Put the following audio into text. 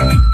Uh,